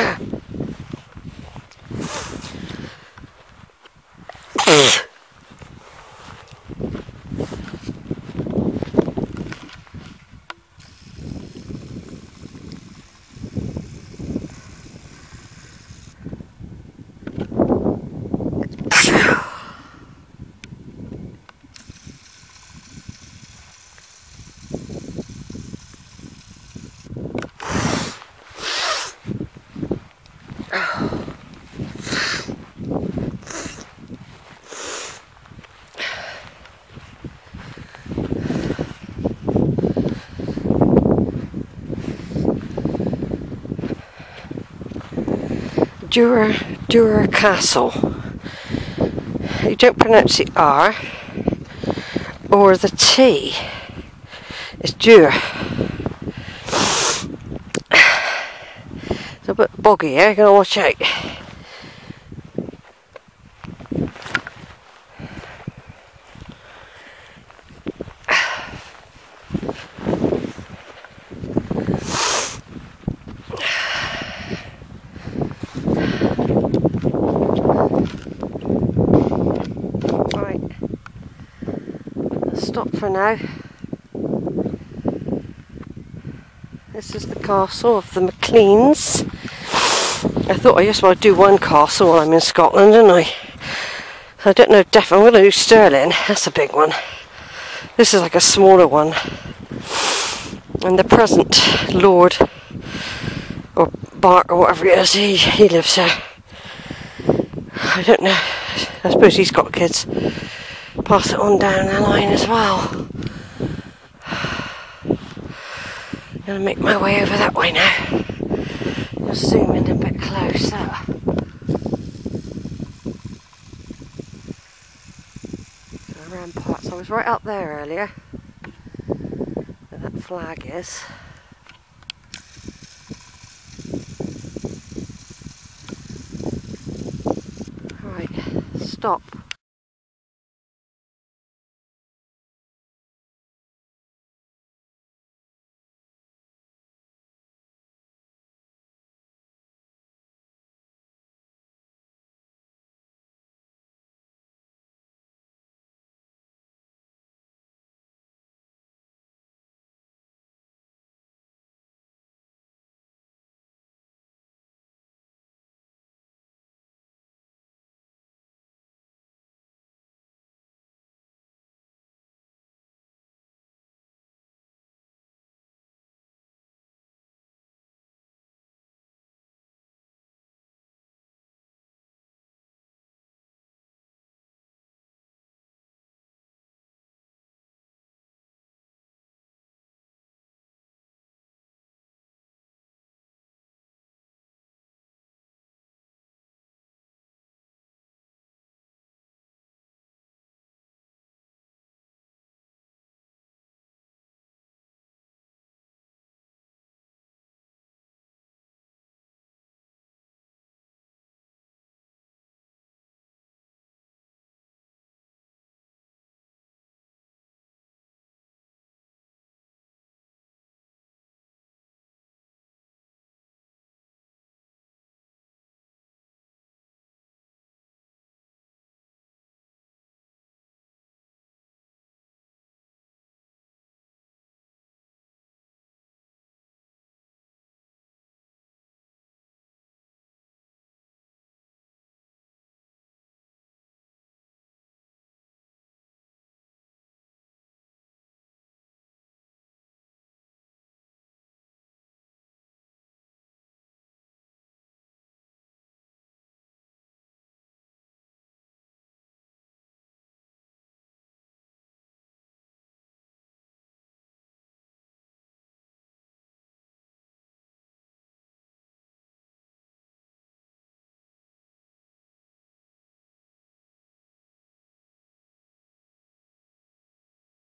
Ah! Dura, Dura Castle. You don't pronounce the R or the T. It's Dura. It's a bit boggy eh? here, gotta watch out. Right. Stop for now. This is the castle of the Macleans. I thought I just want to do one castle while I'm in Scotland, didn't I? I don't know definitely. I'm going to do Stirling. That's a big one. This is like a smaller one. And the present Lord, or Bart, or whatever it is, he, he lives there. I don't know. I suppose he's got kids. Pass it on down the line as well. I'm Gonna make my way over that way now. Just zoom in a bit closer. The ramparts. I was right up there earlier. Where that flag is. Right, stop.